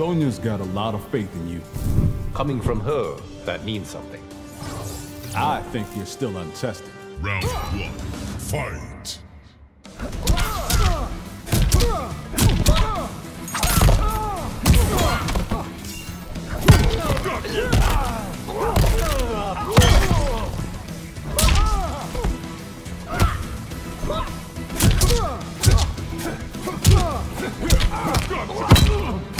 Sonya's got a lot of faith in you. Coming from her, that means something. I think you're still untested. Round one, fight! It's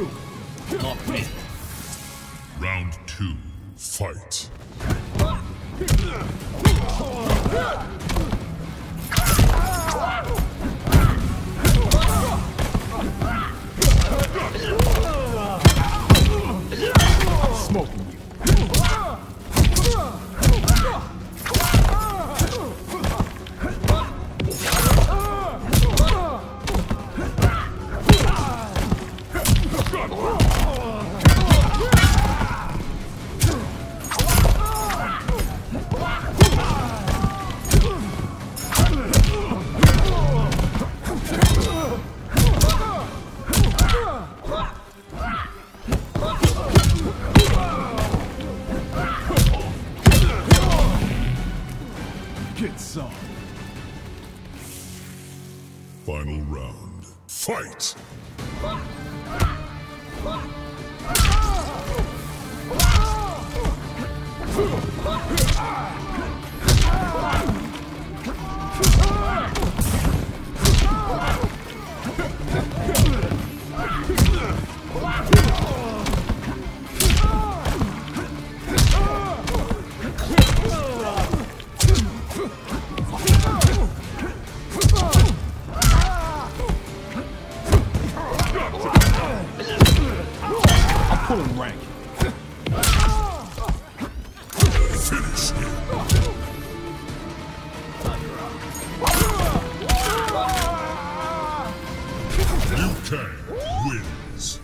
true, not me. Round two, fight! Smoking you. Get some. Final round, fight! pulling rank. Finish him. Liu Kang wins.